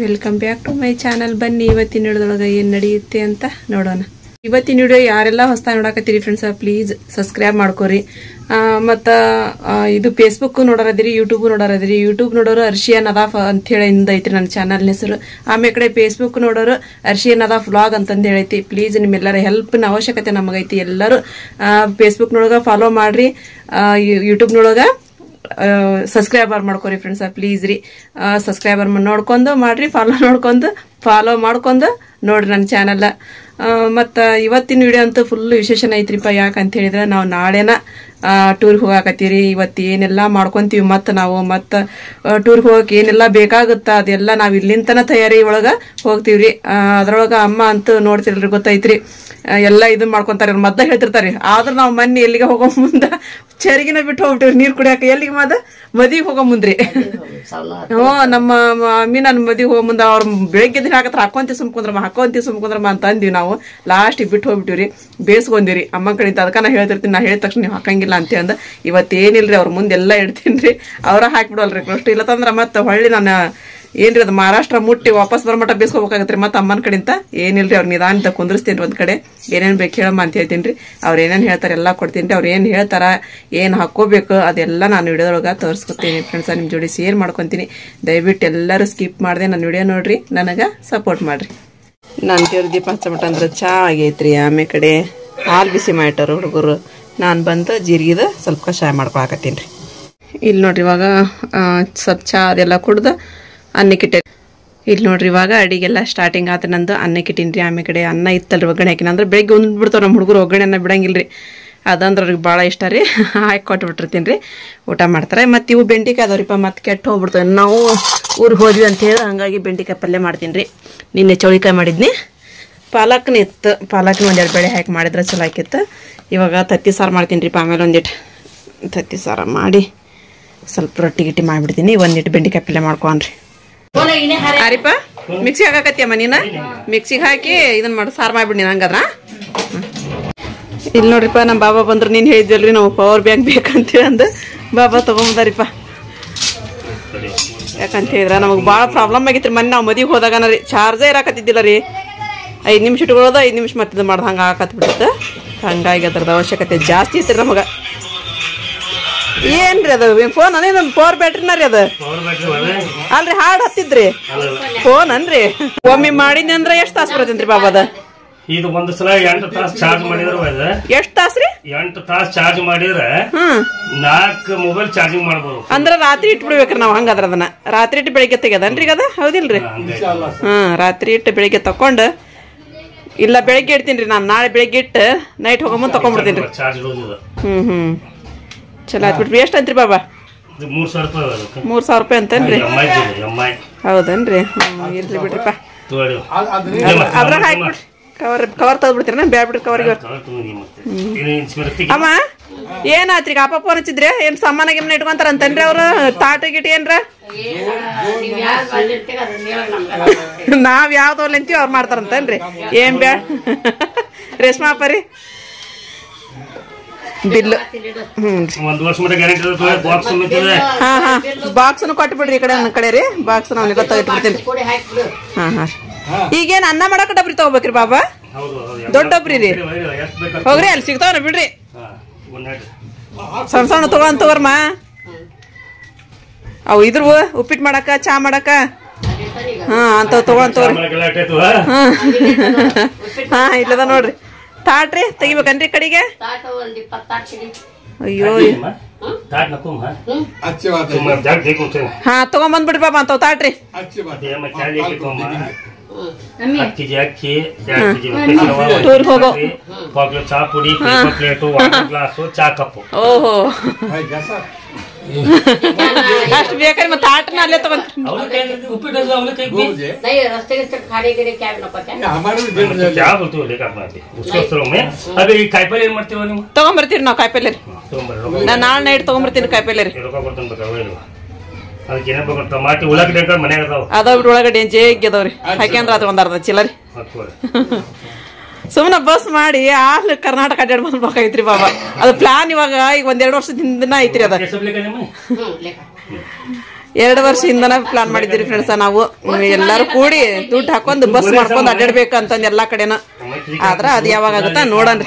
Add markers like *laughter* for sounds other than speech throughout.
Welcome back to my channel ಬನ್ನಿ, ಇವತ್ತಿನ ಹಿಡಿದೊಳಗೆ ಏನು ನಡೆಯುತ್ತೆ ಅಂತ ನೋಡೋಣ. ಇವತ್ತಿನ ವಿಡಿಯೋ ಯಾರೆಲ್ಲ ಹೊಸ ನೋಡಾಕತ್ತೀರಿ ಫ್ರೆಂಡ್ಸ್ ಪ್ಲೀಸ್ ಸಬ್ಸ್ಕ್ರೈಬ್ ಮಾಡ್ಕೋರಿ. ಮತ್ತು ಇದು ಫೇಸ್ಬುಕ್ ನೋಡೋರದಿರಿ ಯೂಟ್ಯೂಬ್ ನೋಡೋರದಿರಿ. ಯೂಟ್ಯೂಬ್ ನೋಡೋರು ಅರ್ಷಿಯನ್ ಅದಾಫ್ ಅಂತ ಹೇಳಿ ಐತ್ರಿ ನನ್ನ ಚಾನಲ್ ಹೆಸರು. ಆಮೇಲೆ ಕಡೆ ಫೇಸ್ಬುಕ್ ನೋಡೋರು ಅರ್ಷಿಯನ್ ಅದಾಫ್ ವ್ಲಾಗ್ ಅಂತಂದು ಹೇಳೈತಿ. ಪ್ಲೀಸ್ ನಿಮ್ಮೆಲ್ಲರ ಹೆಲ್ಪ್ನ ಅವಶ್ಯಕತೆ ನಮಗೈತಿ. ಎಲ್ಲರೂ ಫೇಸ್ಬುಕ್ನೊಳಗೆ ಫಾಲೋ ಮಾಡಿರಿ. ಯೂಟ್ಯೂಬ್ನೊಳಗೆ ಸಬ್ಸ್ಕ್ರೈಬರ್ ಮಾಡ್ಕೊರಿ ಫ್ರೆಂಡ್ಸ್ ಪ್ಲೀಸ್ ರೀ. ಸಬ್ಸ್ಕ್ರೈಬರ್ ನೋಡ್ಕೊಂಡು ಮಾಡ್ರಿ ಫಾಲೋ ನೋಡ್ಕೊಂಡು ಫಾಲೋ ಮಾಡ್ಕೊಂಡು ನೋಡ್ರಿ ನನ್ನ ಚಾನಲ್ ಮತ್ತು ಇವತ್ತಿನ ವಿಡಿಯೋ ಅಂತೂ ಫುಲ್ ವಿಶೇಷನ ಐತ್ರಿಪ್ಪ, ಯಾಕಂತ ಹೇಳಿದ್ರೆ ನಾವು ನಾಳೆನ ಟೂರ್ಗೆ ಹೋಗಾಕತ್ತೀರಿ ಇವತ್ತು ಏನೆಲ್ಲ ಮಾಡ್ಕೊಂತೀವಿ ಮತ್ತು ನಾವು ಮತ್ತು ಟೂರ್ ಹೋಗಕ್ಕೆ ಏನೆಲ್ಲ ಬೇಕಾಗುತ್ತಾ ಅದೆಲ್ಲ ನಾವು ಇಲ್ಲಿಂತನ ತಯಾರಿ ಒಳಗೆ ಹೋಗ್ತೀವ್ರಿ. ಅದ್ರೊಳಗೆ ಅಮ್ಮ ಅಂತೂ ನೋಡ್ತಿರಲ್ರಿ ಗೊತ್ತೈತ್ರಿ. ಎಲ್ಲ ಇದನ್ನ ಮಾಡ್ಕೊಂತಾರೆ ಮದ್ದ ಹೇಳ್ತಿರ್ತಾರೆ. ಆದ್ರೆ ನಾವು ಮನ್ನಿ ಎಲ್ಲಿಗೆ ಹೋಗೋ ಮುಂದ ಚರಿಗಿನ ಬಿಟ್ಟು ಹೋಗ್ಬಿಟ್ಟಿವ್ರಿ ನೀರ್ ಕುಡಿಯಾಕ. ಎಲ್ಲಿಗೆ ಮದ? ಮದಿಗೆ ಹೋಗೋ ಮುಂದ್ರಿ. ಹ್ಞೂ ನಮ್ಮ ಅಮ್ಮಿ ನನ್ನ ಮದಿಗೆ ಹೋಗೋ ಮುಂದ ಅವ್ರ ಬೆಳಗ್ಗೆ ದಿನ ಹಾಕತ್ರ ಹಾಕೊಂತಿ ಸುಮ್ಕೊಂದ್ರಮ್ಮ ಹಾಕೊಂತಿ ಸುಮ್ಕೊಂದ್ರಮ್ಮ ಅಂತ ಅಂದ್ವಿ ನಾವು. ಲಾಸ್ಟ್ ಬಿಟ್ಟು ಹೋಗ್ಬಿಟ್ಟಿವ್ರಿ ಬೇಸ್ಕೊಂದಿರಿ ಅಮ್ಮ ಕಡೆಯಿಂದ ಅದಕ್ಕೆ ನಾ ಹೇಳ್ತಿರ್ತೀನಿ ನಾ ಹೇಳಿದ ತಕ್ಷಣ ನೀವು ಹಾಕಂಗಿಲ್ಲ. ಅಂತ ಅಂದ ಅವ್ರ ಮುಂದೆ ಎಲ್ಲ ಇಡ್ತೀನಿ ರೀ ಅವರ ಹಾಕ್ಬಿಡಲ್ರಿ ಕ್ರೋಸ್ಟ್ ಇಲ್ಲ ತಂದ್ರ ಮತ್ತೆ ಹೊಳ್ಳಿ ನಾನು ಏನ್ರಿ ಅದು ಮಹಾರಾಷ್ಟ್ರ ಮುಟ್ಟಿ ವಾಪಸ್ ಬರ್ಮಟ್ಟ ಬೇಸ್ಕೋಬೇಕಾಗತ್ತೆ ರೀ ಮತ್ತೆ ಅಮ್ಮನ ಕಡೆಯಿಂದ ಏನಿಲ್ರಿ, ಅವ್ರ ನಿಧಾನದ ಕುಂದ್ರಸ್ತೀನಿ ಒಂದ್ ಕಡೆ. ಏನೇನ್ ಬೇಕು ಹೇಳಮ್ಮ ಅಂತ ಹೇಳ್ತೀನಿ ರೀ ಅವ್ರು ಏನೇನು ಹೇಳ್ತಾರೆ ಎಲ್ಲ ಕೊಡ್ತೀನಿ ರೀ ಅವ್ರು ಏನು ಹೇಳ್ತಾರ, ಏನು ಹಾಕೋಬೇಕು ಅದೆಲ್ಲ ನಾನು ವಿಡಿಯೋದೊಳಗೆ ತೋರಿಸ್ಕೊತೀನಿ ಫ್ರೆಂಡ್ಸ್ ನಿಮ್ಮ ಜೋಡಿ ಶೇರ್ ಮಾಡ್ಕೊತೀನಿ. ದಯವಿಟ್ಟು ಎಲ್ಲರೂ ಸ್ಕಿಪ್ ಮಾಡಿದೆ ನನ್ನ ವಿಡಿಯೋ ನೋಡ್ರಿ. ನನಗೆ ಸಪೋರ್ಟ್ ಮಾಡ್ರಿ. ನಾನು ದೇವ್ರ ದೀಪ ಹಚ್ಚಬಿಟ್ಟು ಅಂದ್ರೆ ಚಾ ಆಗೈತ್ರಿ ಆಮೇಲೆ ಕಡೆ. ಹಾಲು ಬಿಸಿ ಮಾಡಿಟ್ಟಾರ ಹುಡುಗರು. ನಾನು ಬಂದು ಜೀರಿಗೆದ ಸ್ವಲ್ಪ ಕಷಾಯ ಮಾಡ್ಕೊಳಕತ್ತೀನಿ ರೀ. ಇಲ್ಲಿ ನೋಡ್ರಿ ಇವಾಗ ಸ್ವಲ್ಪ ಚಹಾ ಅದೆಲ್ಲ ಕುಡ್ದು ಅನ್ನಕ್ಕಿಟ್ಟೆ ಇಲ್ಲಿ ನೋಡ್ರಿ ಇವಾಗ ಅಡಿಗೆಲ್ಲ ಸ್ಟಾರ್ಟಿಂಗ್ ಆತ ನಂದು ಅನ್ನಕ್ಕಿಟ್ಟಿನಿ ರೀ. ಆಮೇಲೆ ಕಡೆ ಅನ್ನ ಇತ್ತಲ್ರಿ ಒಗ್ಗರಣೆ ಹಾಕಿನ ಅಂದ್ರೆ ಬೆಳಗ್ಗೆ ಒಂದು ಬಿಡ್ತಾವೆ ನಮ್ಮ ಹುಡುಗರು ಒಗ್ಗರಣೆ ಬಿಡಂಗಿಲ್ಲ ರೀ. ಅದಂದ್ರೆ ಅವ್ರಿಗೆ ಭಾಳ ಇಷ್ಟ ರೀ. *laughs* ಹಾಕಿ ಕೊಟ್ಟು ಬಿಟ್ಟಿರ್ತೀನಿ ರೀ. ಊಟ ಮಾಡ್ತಾರೆ. ಮತ್ತು ಇವು ಬೆಂಡಿಕಾಯಿ ಅದಾವ್ರಿಪ್ಪ ಮತ್ತೆ ಕೆಟ್ಟು ಹೋಗ್ಬಿಡ್ತವೆ. ನಾವು ಊರಿಗೆ ಹೋದ್ವಿ ಅಂತ ಹೇಳಿ ಹಂಗಾಗಿ ಬೆಂಡಿಕಾಯಿ ಪಲ್ಯ ಮಾಡ್ತೀನಿ ರೀ. ನಿನ್ನೆ ಚೌಳಿಕಾಯಿ ಮಾಡಿದ್ನಿ. ಪಾಲಕ್ನ ಇತ್ತು. ಪಾಲಕ್ನ ಒಂದೆರಡು ಬೆಳೆ ಹಾಕಿ ಮಾಡಿದ್ರೆ ಚಲೋ ಆಕಿತ್ತು ಇವಾಗ ತತ್ತಿ ಸಾರು ಮಾಡ್ತೀನಿ ರೀ ಆಮೇಲೆ ಒಂದಿಟ್ಟು ತತ್ತಿ ಸಾರು ಮಾಡಿ ಸ್ವಲ್ಪ ರೊಟ್ಟಿ ಗಿಟ್ಟಿ ಮಾಡಿಬಿಡ್ತೀನಿ. ಒಂದಿಟ್ಟು ಬೆಂಡಿಕಾಯಿ ಪಲ್ಯ ಮಾಡ್ಕೊಂಡ್ರಿ ಅರಿಪ ಮಿಕ್ಸಿಗೆ ಹಾಕಕತ್ತಿಯಮ್ಮ ನೀನು? ಮಿಕ್ಸಿಗೆ ಹಾಕಿ ಇದನ್ನ ಮಾಡಿ, ಸಾರು ಮಾಡಿಬಿಡಿ ಹಂಗಾದ್ರ. ಇಲ್ಲಿ ನೋಡ್ರಿಪ್ಪ ನಮ್ಮ ಬಾಬಾ ಬಂದ್ರು, ನೀನು ಹೇಳಿದ್ವಲ್ರಿ ನಾವು ಪವರ್ ಬ್ಯಾಂಕ್ ಬೇಕಂತೇಳಿ ಅಂದು. ಬಾಬಾ ತೊಗೊಂಬಂದಾರಿಪ್ಪ ಯಾಕಂತ ಹೇಳಿದ್ರ, ನಮಗೆ ಭಾಳ ಪ್ರಾಬ್ಲಮ್ ಆಗಿತ್ತು ರೀ ಮೊನ್ನೆ ನಾವು ಮದಿಗೆ ಹೋದಾಗ ರೀ ಚಾರ್ಜೇ ಇರಾಕತ್ತಿದ್ದಿಲ್ಲ ರೀ. ಐದು ನಿಮಿಷ ಇಟ್ಕೊಳ್ಳೋದು ಐದು ನಿಮಿಷ ಮತ್ತೆ ಇದು ಮಾಡ್ದು ಹಂಗೆ ಹಾಕತ್ ಬಿಡುತ್ತೆ. ಹಂಗಾಗಿ ಅದ್ರದ್ದು ಅವಶ್ಯಕತೆ ಜಾಸ್ತಿ ಐತ್ರಿ ನಮಗೆ. ಏನ್ರಿ ಅದು? ಫೋನ್ ಅದೇ ಪವರ್ ಬ್ಯಾಟ್ರಿನ ರೀ ಅದು. ಅಲ್ರಿ ಹಾಡ್ ಹತ್ತಿದ್ರಿ. ಫೋನ್ ಅನ್ರಿ. ಒಮ್ಮೆ ಮಾಡಿದ್ನಿ ಅಂದ್ರೆ ಎಷ್ಟ್ ತಾಸ್ ಬರ್ತೇನ್ರಿ ಬಾಬಾ ಅದ? ಇದು ಒಂದು ಸಲ ಎಂಟು ತಾಸು ಚಾರ್ಜ್ ಮಾಡಿದ್ರೆ ಎಷ್ಟು ತಾಸ್ ರೀ? ಎಂಟು ತಾಸು ಚಾರ್ಜ್ ಮಾಡಿದ್ರೆ ನಾಲ್ಕು ಮೊಬೈಲ್ ಚಾರ್ಜಿಂಗ್ ಮಾಡಬಹುದು ಅಂದ್ರೆ ರಾತ್ರಿ ಇಟ್ಬಿಡ್ಬೇಕ್ರಿ ನಾವ್ ಹಂಗಾದ್ರ ಅದನ್ನ. ರಾತ್ರಿ ಇಟ್ಟು ಬೆಳಿಗ್ಗೆ ತೆಗೆದನ್ರಿ ಅದ? ಹೌದಿಲ್ರಿ? ಹ್ಮ್ ರಾತ್ರಿ ಇಟ್ಟು ಬೆಳಿಗ್ಗೆ ತಕೊಂಡ್ ಇಲ್ಲ ಬೆಳಗ್ಗೆ ಇಡ್ತೀನಿ ರೀ ನಾನು. ನಾಳೆ ಬೆಳಗ್ಗೆ ಇಟ್ಟು ನೈಟ್ ಹೋಗೋ ತಕೊಂಡ್ಬಿಡ್ತೀನಿ ರೀ. ಹ್ಞೂ ಹ್ಞೂ ಹ್ಮ್ ಹ್ಮ್. ಚಲೋ ಆಯ್ತು ಬಿಡ್ರಿ. ಎಷ್ಟ್ ಅಂತ್ರಿ ಬಾಬಾ? ಮೂರು ಸಾವಿರ ರೂಪಾಯಿ ಅಂತನ್ರಿ? ಹೌದೇನ್ರಿ? ಇರ್ಲಿ ಬಿಡ್ರಿಪ್ಪ. ಅದ್ರಾಗ ಹಾಕ್ಬಿಡ್ರಿ ಕವರ್ ಕವರ್ ತಗ್ಬಿಡ್ತೀರ ನಾನು ಬ್ಯಾಡ್ ಬಿಡ್ರಿ ಕವರ್ಗೆ ಅಮ್ಮ ಏನಾತ್ರಿ ಅಪ್ಪ ಫೋನ್ ಹಚ್ಚಿದ್ರಿ ಏನ್ ಸಾಮಾನ ಗಿಮ್ನ ಇಟ್ಕೊಂತಾರ ಅಂತನ್ರಿ ಅವ್ರು? ತಾಟ ಗಿಟ್ ಏನ್ರ? ನಾವ್ ಯಾವ್ದು ಅಂತೀವಿ ಅವ್ರು ಮಾಡ್ತಾರಂತನ್ರಿ? ಏನ್ ಬ್ಯಾ ರೇಷ್ಮಾ ಪರಿ ರೀ? ಬಿಲ್ ಹ್ಮ್ ಒಂದ್ ವರ್ಷ ಮಟ್ಟ ಗ್ಯಾರಂಟಿ ಬಾಕ್ಸ್ ಇದೆ ಹಾ ಹಾ. ಬಾಕ್ಸ್ನು ಕೊಟ್ಟು ಬಿಡ್ರಿ ಈ ಕಡೆ ನನ್ನ ಕಡೆ ರೀ. ಬಾಕ್ಸ್ ನಾವು ಗೊತ್ತಾಗ ಇಟ್ಬಿಡ್ತೀನಿ ಹಾ ಹಾ. ಈಗೇನ್ ಅನ್ನ ಮಾಡಕ್ ಡಬ್ರಿ ತಗೋಬೇಕ್ರಿ ಬಾಬಾ? ದೊಡ್ಡ ಡಬ್ರಿ ರೀ. ಹೋಗ್ರಿ ಅಲ್ಲಿ ಸಿಗ್ತಾವ್ರ ಬಿಡ್ರಿ. ಸಣ್ಣ ಸಣ್ಣ ತಗೊಂಡ್ ತಗೋರ್ಮ? ಅವು ಇದ್ರು ಉಪ್ಪಿಟ್ಟು ಮಾಡಕ ಚಾ ಮಾಡಕ? ಹಾ ಅಂತ ತಗೊಂಡ್ ತಗೋರಿ. ಹಾ. ಇಲ್ಲದ ನೋಡ್ರಿ. ತಾಟ್ರಿ ತೆಗಿಬೇಕನ್ರಿ ಕಡೆಗೆ? ಅಯ್ಯೋ ಹಾ ತಗೊಂಬಂದ್ಬಿಡ್ರಿ ಪಾಪ ಅಂತ ತಾಟ್ರಿ. ಹೋಗೋ. ಚಾ ಪುಡಿ ಪ್ಲೇಟು ಚಾ ಕಪ್ಪು. ಓಹೋ. ಅಷ್ಟು ಬೇಕಾದ್ರೆ ಮತ್ತೆ ಆಟನ ಅಲ್ಲೇ ತಗೊಂಡ್ ಈ ಕಾಯಿಪಲ್ಲೆ ಏನ್ ಮಾಡ್ತೀವ ನೀವು? ತಗೊಂಬರ್ತೀರಿ ನಾವು ಕಾಯಿಪಲ್ಲೆ. ನಾ ನಾಳೆ ನೈಟ್ ತಗೊಂಬರ್ತೀನಿ ಕಾಯಿಪಲ್ಲೆ ರೀ. ಅದಾವ? ಉಳ್ಳಾಗಡ್ಡಿ ಜೇಗ್ ಅದಾವ್ರಿ ಹಾಕ್ಯಂದ್ರ ಅದು ಒಂದ್ ಅರ್ಧ ಚಿಲ್ಲರಿ *laughs* ಸುಮ್ಮನೆ ಬಸ್ ಮಾಡಿ ಆಲ್ ಕರ್ನಾಟಕ ಅಡ್ಡಾಡ್ ಬಂದ್ಬೇಕಾಯ್ತ್ರಿ ಬಾಬಾ. ಅದು ಪ್ಲಾನ್ ಇವಾಗ ಈಗ ಒಂದೆರಡು ವರ್ಷದಿಂದ ಐತ್ರಿ ಅದ. ಎರಡು ವರ್ಷದಿಂದನ ಪ್ಲಾನ್ ಮಾಡಿದ್ರಿ ಫ್ರೆಂಡ್ಸ ನಾವು. ಎಲ್ಲಾರು ಕೂಡಿ ದುಡ್ಡು ಹಾಕೊಂಡು ಬಸ್ ಮಾಡ್ಕೊಂಡು ಅಡ್ಡಾಡ್ಬೇಕಂತಂದ್ ಎಲ್ಲಾ ಕಡೆನ. ಆದ್ರ ಅದ್ ಯಾವಾಗ ಆಗುತ್ತ ನೋಡನ್ರಿ.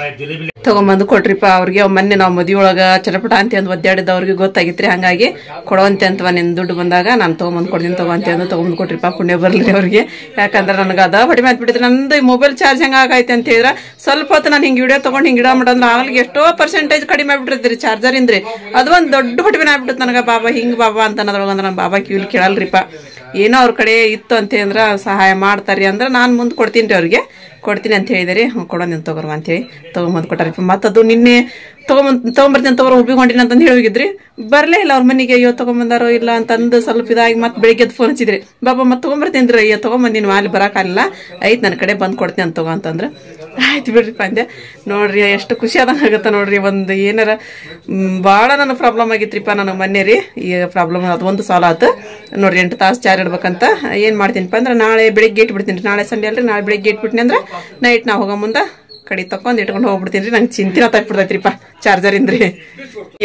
ತಗೊಂಬಂದ್ ಕೊಟ್ರಿಪ್ಪ ಅವ್ರಿಗೆ. ಮೊನ್ನೆ ನಾವು ಮದಿ ಒಳಗ ಚಟಪಟ ಅಂತ ಅಂದ್ ಒದ್ದಾಡಿದ್ದ ಅವ್ರಿಗೆ ಗೊತ್ತಾಗಿತ್ರಿ. ಹಂಗಾಗಿ ಕೊಡುವಂತೆ ಅಂತವ ನಿನ್ ದುಡ್ಡು ಬಂದಾಗ ನಾನು ತಗೊಂಬಂದು ಕೊಡ್ತೀನಿ ತಗೊಂತ ಅಂದ್ ತಗೊಂಬಂದು ಕೊಟ್ರಿಪ್ಪ. ಪುಣ್ಯ ಬರ್ಲಿ ಅವ್ರಿಗೆ. ಯಾಕಂದ್ರೆ ನನಗೆ ಅದ ಬಡಿ ಮಾತ್ ಬಿಟ್ಟಿದ್ರೆ ನಂದು ಮೊಬೈಲ್ ಚಾರ್ಜ್ ಹೆಂಗ ಆಗೈತೆ ಅಂತ ಹೇಳಿದ್ರೆ ಸ್ವಲ್ಪ ಹೊತ್ತು ನಾನು ಹಿಂಗ್ ವಿಡಿಯೋ ತಗೊಂಡು ಹಿಂಗ್ ಇಡ ಮಾಡೋದ್ರೆ ಆಗ್ಲಿಗೆ ಎಷ್ಟೋ ಪರ್ಸೆಂಟೇಜ್ ಕಡಿಮೆ ಆಗ್ಬಿಟ್ಟಿರ್ತೀರಿ ಚಾರ್ಜರ್ ಇಂದ್ರಿ. ಅದು ಒಂದು ದೊಡ್ಡ ಬಡಿಮೆ ಆಗ್ಬಿಡುತ್ತೆ ನನಗೆ. ಬಾಬಾ ಹಿಂಗ್ ಬಾಬಾ ಅಂತ ಅನ್ನೋದ್ರೊಳಗೆ ನಮ್ಮ ಬಾಬಾ ಕಿವಿಲಿ ಕೇಳಲ್ರಿಪ್ಪ. ಏನೋ ಅವ್ರ ಕಡೆ ಇತ್ತು ಅಂತ ಅಂದ್ರ ಸಹಾಯ ಮಾಡ್ತಾರಿ ಅಂದ್ರೆ ನಾನು ಮುಂದೆ ಕೊಡ್ತೀನಿ ರೀ ಅವ್ರಿಗೆ. ಕೊಡ್ತೀನಿ ಅಂತ ಹೇಳಿದಾರೆ ಹ್ಞೂ ಕೊಡೋಣ ಅಂತ ತಗೋರ್ವ ಅಂತೇಳಿ ತೊಗೊಂಬಂದು ಕೊಟ್ಟಾರಪ್ಪ ಅದು ನಿನ್ನೆ ತೊಗೊಂಬಂದ್, ತೊಗೊಂಬರ್ತೀನಿ ತೊಗೊರ ಉಬ್ಬಿಕೊಂಡಿನ ಅಂತಂದು ಹೇಳಿಗಿದ್ರಿ ಬರಲೇ ಇಲ್ಲ ಅವ್ರ ಮನೆಗೆ, ಅಯ್ಯೋ, ತೊಗೊಂಬಂದಾರೋ ಇಲ್ಲ ಅಂತಂದು ಸ್ವಲ್ಪ ಇದಾಗಿ ಮತ್ತೆ ಬೆಳಿಗ್ಗೆ ಫೋನ್ ಹಚ್ಚಿದ್ರಿ. ಬಾಬಾ, ಮತ್ತೆ ತೊಗೊಂಬರ್ತೀನಿ ಅಂದ್ರೆ, ಅಯ್ಯೋ ತೊಗೊಂಬಂದಿನಿ ಅಲ್ಲಿ ಬರೋಕ್ಕಾಗಲ್ಲ ಐತೆ ನನ್ನ ಕಡೆ ಬಂದು ಕೊಡ್ತೀನಿ ಅಂತ ತಗೋ ಅಂತಂದ್ರೆ. ಆಯ್ತು ಬಿಡ್ರಿಪ್ಪ ಅಂದೆ ನೋಡ್ರಿ, ಎಷ್ಟು ಖುಷಿ ಆದಂಗೆ ಆಗುತ್ತೆ ನೋಡ್ರಿ, ಒಂದು ಏನಾರ ಭಾಳ ನನಗೆ ಪ್ರಾಬ್ಲಮ್ ಆಗಿತ್ರಿಪ್ಪ ನನಗೆ ಮೊನ್ನೆ ರೀ. ಈ ಪ್ರಾಬ್ಲಮ್ ಅದೊಂದು ಸಾಲ ಆಯ್ತು ನೋಡ್ರಿ, ಎಂಟು ತಾಸು ಚಾರ್ ಇಡ್ಬೇಕಂತ ಏನು ಮಾಡ್ತೀನಿಪ್ಪ ಅಂದ್ರೆ ನಾಳೆ ಬೆಳಿಗ್ಗೆ ಇಟ್ಬಿಡ್ತೀನಿ ನಾಳೆ ಸಂಡೆ ಅಲ್ರಿ, ನಾಳೆ ಬೆಳಿಗ್ಗೆ ಇಟ್ಬಿಟ್ಟಿನಿ ಅಂದ್ರೆ ನೈಟ್ ನಾವು ಹೋಗೋ ಮುಂದೆ ಕಡಿ ತಕೊಂಡ್ ಇಟ್ಕೊಂಡು ಹೋಗ್ಬಿಡ್ತೀನಿ ರೀ. ನಂಗೆ ಚಿಂತಿನ ಚಾರ್ಜರ್ ಇಂದ್ರಿ.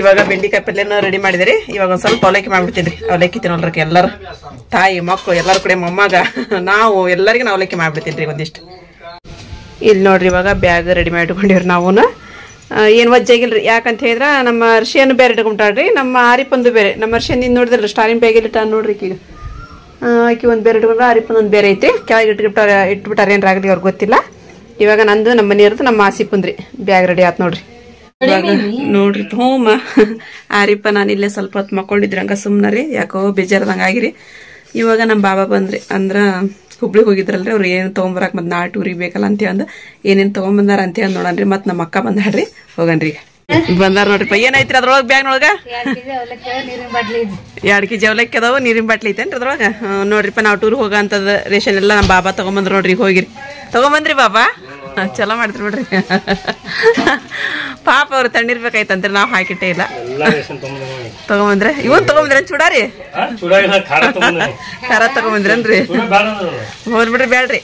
ಇವಾಗ ಬೆಂಡಿಕಾಯಿ ಪಲ್ಯನ ರೆಡಿ ಮಾಡಿದಿರಿ. ಇವಾಗ ಒಂದ್ ಸ್ವಲ್ಪ ಅವಲಕ್ಕಿ ಮಾಡ್ಬಿಡ್ತೀನಿ ಅವಲಕ್ಕಿ ತಿನ್ನೋಲ್ರಕ್ಕೆ ಎಲ್ಲರೂ. ತಾಯಿ ಮಕ್ಕಳು ಎಲ್ಲರ ಕಡೆ ಮೊಮ್ಮಗ. ನಾವು ಎಲ್ಲರಿಗೂ ನಾವು ಅವಲಕ್ಕಿ ಮಾಡ್ಬಿಡ್ತೀನಿ ಒಂದಿಷ್ಟು. ಇಲ್ಲಿ ನೋಡ್ರಿ ಇವಾಗ ಬ್ಯಾಗ್ ರೆಡಿ ಮಾಡಿ ಇಟ್ಕೊಂಡಿವ್ರಿ ನಾವು ಏನು ವಜ್ಜಾಗಿಲ್ರಿ. ಯಾಕಂತ ಹೇಳಿದ್ರೆ ನಮ್ಮ ಅರ್ಶಿಯನ್ನು ಬೇರೆ ಇಟ್ಕೊಂಡ್ರಿ ನಮ್ಮ ಆರಿಪಂದು ಬೇರೆ. ನಮ್ಮ ಅರ್ಶಿಯನ್ ಇನ್ನು ನೋಡಿದ್ರಲ್ಲ ಬ್ಯಾಗ್ ಬ್ಯಾಗಲ್ಲಿ ಇಟ್ಟ ನೋಡ್ರಿ ಈಗ. ಆಕಿ ಒಂದು ಬೇರೆ ಇಟ್ಕೊಂಡ್ರೆ ಆರಿಪ್ಪ ಒಂದು ಬೇರೆ ಐತಿ. ಕೆಳಗೆ ಇಟ್ಬಿಟ್ಟಾರೆ ಇಟ್ಬಿಟ್ಟಾರೆ ಏನ್ರ ಆಗಲಿ ಅವ್ರಿಗೆ ಗೊತ್ತಿಲ್ಲ. ಇವಾಗ ನಂದು ನಮ್ಮ ಮನೆಯವ್ರದ್ದು ನಮ್ಮ ಆಸಿಪಂದ್ರಿ ಬ್ಯಾಗ್ ರೆಡಿ ಆಯ್ತು ನೋಡ್ರಿ. ಇವಾಗ ನೋಡ್ರಿ ಹೋಮ ಆರಿಪ್ಪ ನಾನು ಇಲ್ಲೇ ಸ್ವಲ್ಪ ಹೊತ್ತು ಮಕ್ಕೊಂಡಿದ್ರಿ ಹಂಗ ಸುಮ್ಮನೆ ರೀ. ಯಾಕೋ ಬೇಜಾರದಂಗ ಆಗಿರಿ ಇವಾಗ ನಮ್ಮ ಬಾಬಾ ಬಂದ್ರಿ. ಅಂದ್ರೆ ಹುಬ್ಳಿಗೆ ಹೋಗಿದ್ರಲ್ರಿ. ಅವ್ರು ಏನು ತೊಗೊಂಬರಕ್ ಮತ್ತು ನಾಟು ಟೂರಿಗೆ ಬೇಕಲ್ಲ ಅಂತ ಅಂದು ಏನೇನು ತೊಗೊಂಬಂದಾರ ಅಂತ ನೋಡೋಣ ನೋಡನ್ರಿ. ಮತ್ತೆ ನಮ್ಮ ಅಕ್ಕ ಬಂದಾಡ್ರಿ ಹೋಗನ್ರಿ ಈಗ. ಬಂದಾರ ನೋಡ್ರಿಪ್ಪ. ಏನೈತ್ರಿ ಅದ್ರೊಳಗ ಬ್ಯಾಗ್ ನೊಳಗ? ಎರಡು ಕೆಜಿ ಅವಲಕ್ಕಿ ಅದಾವ ನೀರಿನ ಬಾಟ್ಲಿ ಐತೇನ್ರಿ ಅದ್ರೊಳಗ? ನೋಡ್ರಿಪ್ಪ ನಾವು ಟೂರ್ ಹೋಗ ಅಂತದ ರೇಷನ್ ಎಲ್ಲ ನಮ್ಮ ಬಾಬಾ ತಗೊಂಬಂದ್ರ ನೋಡ್ರಿ ಹೋಗಿರಿ. ತಗೊಂಬಂದ್ರಿ ಬಾಬಾ? ಚಲೋ ಮಾಡಿದ್ರಿ ನೋಡ್ರಿ ಪಾಪ ಅವ್ರು ತಣ್ಣೀರ್ಬೇಕಾಯ್ತಂತ್ರಿ ನಾವು ಹಾಕಿಟ್ಟೆ ಇಲ್ಲ. ತಗೊಂಬಂದ್ರ ಇವನ್ ತಗೊಂಬಂದ್ರೆ ಚೂಡಾರಿ? ಖರ ತಗೊಂಬಂದ್ರೇನ್ರಿ. ಹೋಗ್ಬಿಡ್ರಿ ಬ್ಯಾಡ್ರಿ.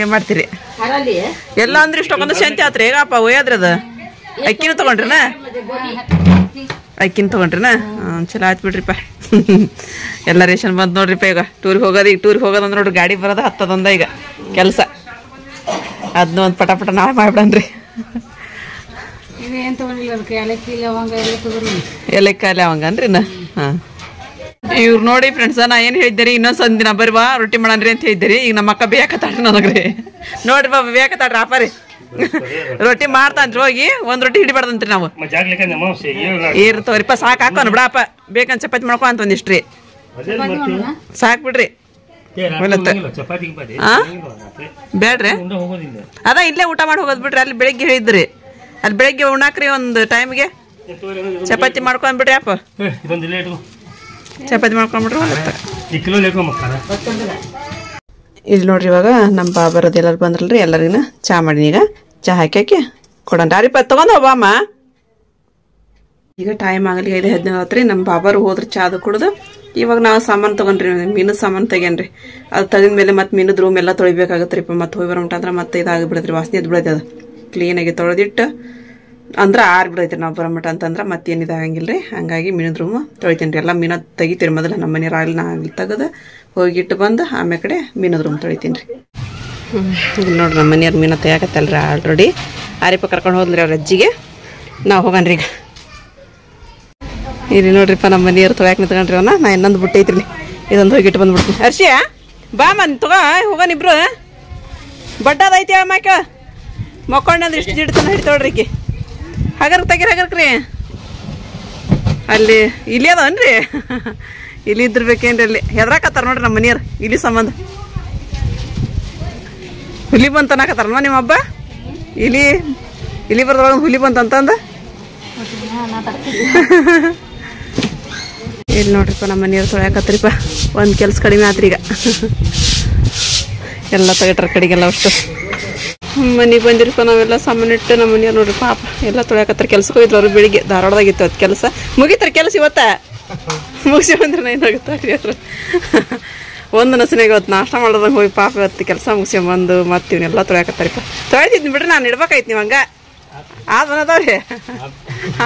ಏನ್ ಮಾಡ್ತೀರಿ? ಎಲ್ಲ ಅಂದ್ರೆ ಇಷ್ಟೊಂದು ಶಾಂತಿ ಆತ್ರಿ ಹೇಗಪ್ಪ ಒಯ್ಯಾದ್ರಿ ಅದ? ಅಕ್ಕಿನೂ ತಗೊಂಡ್ರಿನ? ಅಕ್ಕಿನ ತಗೊಂಡ್ರಿನ? ಚಲೋ ಆಯ್ತು ಬಿಡ್ರಿಪ್ಪ. ಎಲ್ಲ ರೇಷನ್ ಬಂದ್ ನೋಡ್ರಿಪ್ಪ ಈಗ. ಟೂರಿಗೆ ಹೋಗೋದು ಈಗ ಟೂರಿಗೆ ಹೋಗೋದಂದ್ರೆ ನೋಡ್ರಿ ಗಾಡಿ ಬರೋದು ಹತ್ತದೊಂದ ಈಗ. ಕೆಲಸ. ಅದನ್ನ ಒಂದು ಪಟ ಪಟ ನಾಳೆ ಮಾಡ್ಬಿಡನ್ರಿ. ಏಲಕ್ಕಿ ಲವಂಗ ಎಲೆಕಾಯಿ ಅವಂಗನ್ರಿ ನಾ? ಹಾಂ. ಇವ್ರು ನೋಡಿ ಫ್ರೆಂಡ್ಸ್ ನಾ ಏನು ಹೇಳಿದ್ದೀರಿ ಇನ್ನೊಂದು ದಿನ ಬರ್ವಾ ರೊಟ್ಟಿ ಮಾಡನ್ರಿ ಅಂತ ಹೇಳಿದ್ದೀರಿ ಈಗ ನಮ್ಮ ಅಕ್ಕ ಬೇಕತ್ತಾಡ್ರಿ ನನಗ್ರಿ. ನೋಡ್ರಿ ಬಾಬಾ ಬೇಕತ್ತಾಡ್ರಿ ಆಪಾರಿ. ರೊಟ್ಟಿ ಮಾಡ್ತಾನ್ರಿ ಹೋಗಿ ಒಂದ್ ರೊಟ್ಟಿ ಹಿಡಿಬಾರ್ದಂತ್ರಿ ನಾವು. ಇರ್ತವ್ರಿಪ್ಪ ಸಾಕು ಹಾಕೋಣ ಬಿಡಪ್ಪ. ಬೇಕಂತ ಚಪಾತಿ ಮಾಡ್ಕೊ ಅಂತ ಒಂದಿಷ್ಟ್ರಿ. ಸಾಕ್ ಬಿಡ್ರಿ. ಬೇಡ್ರಿ ಹೋಗೋದಿಲ್ಲ ಅದ ಇಲ್ಲೇ ಊಟ ಮಾಡಿ ಹೋಗೋದ್ ಬಿಡ್ರಿ ಅಲ್ಲಿ ಬೆಳಿಗ್ಗೆ ಹೇಳಿದ್ರಿ. ಅಲ್ಲಿ ಬೆಳಿಗ್ಗೆ ಉಣ್ಣಾಕ್ರಿ ಒಂದು ಟೈಮ್ಗೆ. ಚಪಾತಿ ಮಾಡ್ಕೊಂಡ್ಬಿಡ್ರಿ ಅಪ್ಪ. ಚಪಾತಿ ಮಾಡ್ಕೊಂಡ್ಬಿಡ್ರಿ ಹೋಗುತ್ತೆ ಈ ಕಿಲೋ ಲೇಕೊ ಮಕ್ಕಳ ಇಲ್ಲಿ ನೋಡ್ರಿ ಇವಾಗ ನಮ್ಮ ಬಾಬರದ್ದು ಎಲ್ಲರೂ ಬಂದ್ರಲ್ರಿ ಎಲ್ಲರಿಗೂ ಚಹಾ ಮಾಡೀನಿ ಈಗ. ಚಹಾ ಹಾಕಿ ಕೊಡೋಣ. ರೀ ತೊಗೊಂಡು ಹೋಗಮ್ಮ ಈಗ ಟೈಮ್ ಆಗಲಿ, ಐದು ಹದಿನೈದು ಆತ್ರಿ. ನಮ್ಮ ಬಾಬರು ಹೋದ್ರೆ ಚಾದು ಕುಡ್ದು. ಇವಾಗ ನಾವು ಸಾಮಾನು ತಗೊಂಡ್ರಿ ಮೀನು ಸಾಮಾನು ತೆಗೇನ್ರಿ ಅದು ತೆಗೆದ ಮೇಲೆ ಮತ್ತೆ ಮೀನದ ರೂಮ್ ಎಲ್ಲ ತೊಳಿಬೇಕಾಗತ್ತೆ ರೀ ಮತ್ತೆ ಹೋಗಿ ಬರೋಮಟ ಅಂದ್ರೆ ಮತ್ತೆ ಇದಾಗಿಬಿಡತ್ರಿ. ವಾಸನೆ ಎದ್ದು ಬಿಡೈತೆ ಅದು. ಕ್ಲೀನಾಗಿ ತೊಳೆದಿಟ್ಟು ಅಂದ್ರೆ ಆರ್ ಬಿಡೈತ್ರಿ ನಾವು ಬರಮಟ ಅಂತಂದ್ರೆ ಮತ್ತೇನು ಇದಾಗಂಗಿಲ್ಲ ರೀ ಹಂಗಾಗಿ ಮೀನದ ರೂಮು ತೊಳಿತೀನಿ ರೀ ಎಲ್ಲ ಮೀನ ತೆಗಿತೀರಿ ಮೊದಲು ನಮ್ಮ ಮನೆ ರಾಗಲಿ ನಾ ಅಲ್ಲಿ ತೆಗೆದು ಹೋಗಿಟ್ಟು ಬಂದು ಆಮೇಲೆ ಕಡೆ ಮೀನದ ರೂಮ್ ತೊಳಿತೀನಿ ರೀ ಇಲ್ಲಿ ನೋಡ್ರಿ ನಮ್ಮ ಮನೆಯವ್ರ ಮೀನ ತೆಗಿಯಕತ್ತಲ್ರಿ ಆಲ್ರೆಡಿ ಆರಿಪ ಕರ್ಕೊಂಡು ಹೋದ್ರಿ ಅವ್ರ ಅಜ್ಜಿಗೆ. ನಾವು ಹೋಗಣ್ರಿ ಈಗ. ಇಲ್ಲಿ ನೋಡ್ರಿಪ್ಪ ನಮ್ಮ ಮನೆಯವ್ರು ತೊಳ್ಯಾಕ ನಿಂತ್ಕೊಂಡ್ರಿ ಅವನ. ನಾ ಇನ್ನೊಂದು ಬಿಟ್ಟೈತ್ರಿ ಇದೊಂದು ಹೋಗಿಟ್ಟು ಬಂದ್ಬಿಡ್ತೀನಿ. ಹರ್ಷಿಯ, ಬಾ ಮನ್, ತಗೋ ಹೋಗೋನಿಬ್ರು ಬಡ್ಡದೈತಿ ಮಾಕ ಮಕ್ಕೊಂಡಂದ್ರೆ ಇಷ್ಟು ಜಿಡ್ತಾನೆ ಹಿಡಿತೋಡ್ರಿ ಈಕಿ. ಹಗರ್ ತೆಗೀರಿ ಹಗರ್ಕ್ರಿ ಅಲ್ಲಿ ಇಲ್ಲಿ ಅದಾವನ್ರಿ ಇಲ್ಲಿ ಇದ್ದಿರ್ಬೇಕೇನ್ರಿ ಅಲ್ಲಿ. ಹೆದ್ರಾಕತ್ತಾರ ನೋಡ್ರಿ ನಮ್ಮ ಮನೆಯವ್ರು. ಇಲ್ಲಿ ಸಂಬಂಧ. ಹುಲಿ ಬಂತ ಅನ್ನಕತ್ತಾರಲ್ವ ನಿಮ್ಮ ಹಬ್ಬ? ಇಲಿ ಇಲಿ ಬರ್ದೊಳಗೆ ಹುಲಿ ಬಂತ ಅಂತಂದ ಇಲ್ಲಿ ನೋಡ್ರಿಪ್ಪ ನಮ್ಮ ಮನೆಯವ್ರು ತೊಳ್ಯಾಕತ್ರಿಪ್ಪ ಒಂದು ಕೆಲ್ಸ ಕಡಿಮೆ ಆತ್ರಿ ಈಗ ಎಲ್ಲ ತೆಗಟ್ರ ಕಡೆಗೆಲ್ಲ ಅಷ್ಟು. ಮನೆಗೆ ಬಂದಿರ್ಪ ನಾವೆಲ್ಲ ಸಾಮಾನು ಇಟ್ಟು ನಮ್ಮ ಮನೆಯವ್ರು ನೋಡ್ರಿ ಪಾಪ ಎಲ್ಲ ತೊಳ್ಯಾಕತ್ತಾರ ಕೆಲ್ಸಕ್ಕೆ ಹೋಗಿದ್ರು ಅವ್ರು ಬೆಳಿಗ್ಗೆ ಧಾರವಾಡದಾಗಿತ್ತು ಅದು ಕೆಲಸ. ಮುಗಿತಾರ ಕೆಲಸ ಇವತ್ತ? *laughs* ಮುಗಿಸಿ ಬಂದ್ರೆ ಏನಾಗುತ್ತೆ ಅವರು. *laughs* ಒಂದು ನಸನಾಗ ಇವತ್ತು ನಾಷ್ಟ ಮಾಡೋದಂಗೆ ಹೋಗಿ ಪಾಪ ಇವತ್ತು ಕೆಲಸ ಮುಗಿಸಿ ಬಂದು ಮತ್ತೆ ಇವನ್ನೆಲ್ಲ ತೊಳ್ಯಾಕತ್ತಾರಿಪ್ಪ. ತೊಳೆದಿದ್ನಿ ಬಿಡ್ರಿ ನಾನು ಇಡ್ಬೇಕಾಯ್ತು ನೀವು ಹಂಗ? ಆದನದವ್ರಿ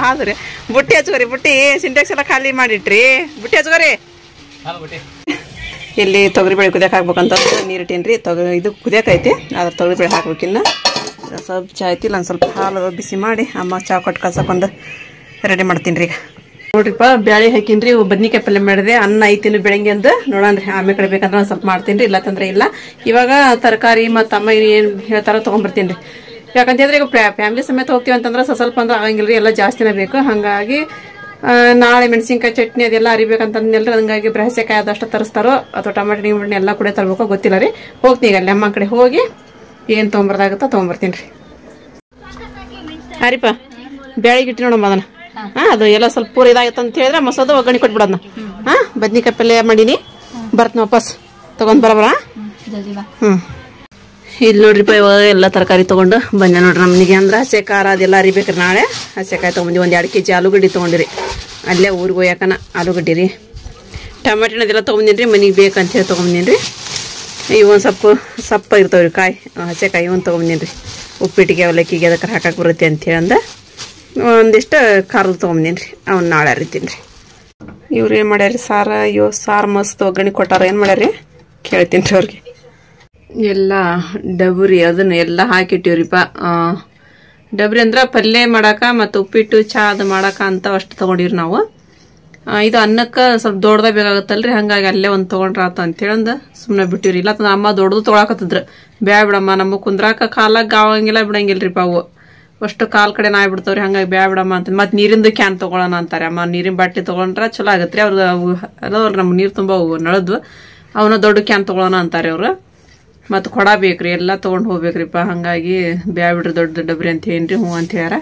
ಆದ್ರಿ ಬುಟ್ಟಿ ಹಚ್ಕೋರಿ ಬುಟ್ಟಿ ಸಿಂಟೆಕ್ಸ್ ಎಲ್ಲ ಖಾಲಿ ಮಾಡಿಟ್ರಿ. ಬುಟ್ಟಿ ಹಚ್ಕೋರಿ. ಇಲ್ಲಿ ತೊಗರಿ ಬೇಳೆ ಕುದಿಯಕ್ಕೆ ಹಾಕ್ಬೇಕಂತ ನೀರು ಇಟ್ಟೇನ್ರಿ, ತೊಗ ಇದು ಕುದಿಯಕ್ಕೈತಿ ಅದ್ರ ತೊಗರಿ ಬೇಳೆ ಹಾಕ್ಬೇಕಿನ್ನ ಸ್ವಲ್ಪ ಚಾ ಐತಿ ಒಂದು ಸ್ವಲ್ಪ ಹಾಲು ಬಿಸಿ ಮಾಡಿ, ಅಮ್ಮ ಚಾ ಕೊಟ್ಟು ಕಳ್ಸಕ್ಕೊಂದು ರೆಡಿ ಮಾಡ್ತೀನಿ ರೀ ಈಗ. ನೋಡ್ರಿಪ್ಪ, ಬ್ಯಾಳಿ ಹಾಕಿನ್ರಿ ಬದ್ನಿಕಾಯಿ ಪಲ್ಯ ಮಾಡಿದೆ, ಅನ್ನ ಐತಿನ ಬೆಳಗ್ಗೆ ಅಂದು. ನೋಡೋಣ್ರಿ, ಆಮೇಲೆ ಕಡೆ ಬೇಕಂದ್ರೆ ಸ್ವಲ್ಪ ಮಾಡ್ತೀನಿ ರೀ ಇಲ್ಲತ್ತಂದ್ರೆ ಇಲ್ಲ. ಇವಾಗ ತರಕಾರಿ ಮತ್ತು ಅಮ್ಮ ಏನು ಹೇಳ್ತಾರೋ ತೊಗೊಂಬರ್ತೀನಿ ರೀ ಯಾಕಂತಂದ್ರೆ ಈಗ ಫ್ಯಾಮಿಲಿ ಸಮೇತ ಹೋಗ್ತೀವಿ ಅಂತಂದ್ರೆ ಸ್ವಲ್ಪ ಅಂದ್ರೆ ಆಗಂಗಿಲ್ಲ ರೀ ಎಲ್ಲ ಜಾಸ್ತಿನೇ ಬೇಕು. ಹಾಗಾಗಿ ನಾಳೆ ಮೆಣಸಿನ್ಕಾಯಿ ಚಟ್ನಿ ಅದೆಲ್ಲ ಅರಿಬೇಕಂತಂದ್ನಲ್ರಿ ಹಂಗಾಗಿ ಬ್ರಹಸ್ಯಕಾಯಿ ಆದಷ್ಟು ತರಿಸ್ತಾರೋ ಅಥವಾ ಟಮಾಟೆ ನೀವು ಎಲ್ಲ ಕೂಡ ತರಬೇಕೋ ಗೊತ್ತಿಲ್ಲ ರೀ. ಹೋಗ್ತೀನಿ ಈಗ ಅಲ್ಲಿ ಅಮ್ಮ ಕಡೆ ಹೋಗಿ ಏನು ತೊಗೊಂಬರ್ದಾಗುತ್ತೋ ತೊಗೊಂಬರ್ತೀನಿ ರೀ. ಹರಿಪ ಬೆಳಗ್ಗೆ ಇಟ್ಟು ನೋಡಮ್ಮ ಅದನ್ನ. ಹಾಂ. ಅದು ಎಲ್ಲ ಸ್ವಲ್ಪ ಪೂರ ಇದಾಗುತ್ತೆ ಅಂತ ಹೇಳಿದ್ರೆ ಮಸೋದು ಒಗ್ಗರಣೆ ಕೊಟ್ಬಿಡೋದನ್ನ ಹಾ ಬದ್ನಿಕಾಯಿ ಪಲ್ಯ ಮಾಡೀನಿ. ಬರ್ತೀನಿ ವಾಪಸ್. ತಗೊಂಡ್ ಬರಬರ. ಹ್ಞೂ ಹ್ಮ್. ಇಲ್ಲಿ ನೋಡ್ರಿಪ್ಪ ಇವಾಗ ಎಲ್ಲ ತರಕಾರಿ ತಗೊಂಡು ಬಂದೆ ನೋಡ್ರಿ ನಮ್ಮನಿಗೆ ಅಂದ್ರೆ ಹಸೆ ಖಾರ ಅದೆಲ್ಲ ಅರಿಬೇಕ್ರಿ ನಾಳೆ. ಹಸೆಕಾಯಿ ತೊಗೊಂಡು ಒಂದು ಎರಡು ಕೆ ಜಿ ಆಲೂಗಡ್ಡೆ ತೊಗೊಂಡಿರಿ. ಅಲ್ಲೇ ಊರಿಗೆ ಹೋಗ್ಯಾಕನ ಆಲೂಗಡ್ಡೆ ರೀ. ಟಮಾಟಿನ ಅದೆಲ್ಲ ತೊಗೊಂಬಂದಿನಿ ರೀ ಮನೆಗೆ ಬೇಕಂತ ಹೇಳಿ ತೊಗೊಂಬಂದಿನಿ ರೀ ಇವು ಒಂದು ಸೊಪ್ಪು ಸಪ್ಪ ರೀ ಕಾಯಿ, ಹಸೆಕಾಯಿ ಒಂದು ತೊಗೊಂಬಂದಿನಿ ರೀ ಉಪ್ಪಿಟ್ಟಿಗೆ, ಅವಲಕ್ಕಿಗೆ ಅದಕ್ಕೆ ಹಾಕಕ್ಕೆ ಬರುತ್ತೆ ಅಂತ ಹೇಳಿ ಅಂದ ಒಂದಿಷ್ಟು ಖಾರದ ತೊಗೊಂಬಂದಿನಿ ರೀ ಅವ್ನು ನಾಳೆ ಅರಿತೀನಿ ರೀ ಇವ್ರು ಏನು ಮಾಡ್ಯಾರ ಸಾರ, ಅಯ್ಯೋ, ಸಾರು ಮಸ್ತ್ ಒಗ್ಗರಣೆ ಕೊಟ್ಟಾರ, ಏನು ಮಾಡ್ಯಾರಿ? ಕೇಳ್ತೀನಿ ರೀ ಅವ್ರಿಗೆ. ಎಲ್ಲ ಡಬರಿ, ಅದನ್ನ ಎಲ್ಲ ಹಾಕಿಟ್ಟಿವ್ರಿಪ್ಪ. ಡಬರಿ ಅಂದ್ರೆ ಪಲ್ಯ ಮಾಡಾಕ ಮತ್ತು ಉಪ್ಪಿಟ್ಟು, ಚಾ ಅದು ಮಾಡಾಕ ಅಂತ ಅಷ್ಟು ತಗೊಂಡಿವ್ರಿ ನಾವು. ಇದು ಅನ್ನಕ್ಕೆ ಸ್ವಲ್ಪ ದೊಡ್ಡದ ಬೇಕಾಗತ್ತಲ್ರಿ, ಹಂಗಾಗಿ ಅಲ್ಲೇ ಒಂದು ತೊಗೊಂಡ್ರ ಆತ ಅಂತೇಳಂದ ಸುಮ್ಮನೆ ಬಿಟ್ಟಿವ್ರಿ. ಇಲ್ಲ ಅಮ್ಮ ದೊಡ್ಡದು ತೊಗೊಳಕತ್ತಿದ್ರು ಬ್ಯಾ ಬಿಡಮ್ಮ, ನಮಗೆ ಕುಂದ್ರಾಕ ಕಾಲಾಗ ಗಾವಂಗಿಲ್ಲ ಬಿಡಂಗಿಲ್ರಿಪ್ಪ ಅವು. ಅಷ್ಟು ಕಾಲ್ ಕಡೆ ನಾಯಿ ಬಿಡ್ತಾವ್ರಿ, ಹಂಗಾಗಿ ಬ್ಯಾ ಬಿಡಮ್ಮ ಅಂತ. ಮತ್ತೆ ನೀರಿಂದು ಕ್ಯಾನ್ ತೊಗೊಳೋಣ ಅಂತಾರೆ. ಅಮ್ಮ ನೀರಿನ ಬಾಟ್ಲಿ ತೊಗೊಂಡ್ರೆ ಚಲೋ ಆಗುತ್ತೆ ರೀ ಅವು ಅದಾವಲ್ರಿ ನಮ್ಗೆ ನೀರು ತುಂಬ ನಳದ್ವು. ಅವನ್ನ ದೊಡ್ಡ ಕ್ಯಾನ್ ತೊಗೊಳೋಣ ಅಂತಾರೆ ಅವ್ರು. ಮತ್ತು ಕೊಡ ಬೇಕ್ರಿ, ಎಲ್ಲ ತೊಗೊಂಡು ಹೋಗ್ಬೇಕ್ರಿಪ್ಪ. ಹಾಗಾಗಿ ಬ್ಯಾಬಿಡ್ರಿ ದೊಡ್ಡ ದೊಡ್ಡ ಡಬ್ರಿ ಅಂತ ಏನ್ರಿ ಹ್ಞೂ ಅಂತ ಹೇಳ್ಯಾರ.